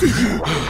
Hmm?